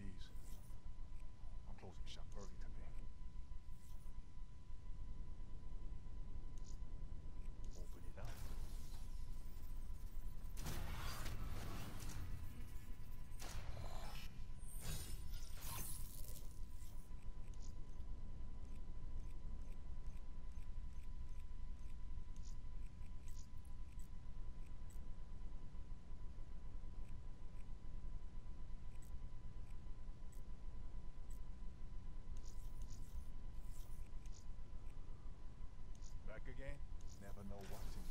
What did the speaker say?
these. I'm closing shop early. game. Never know what to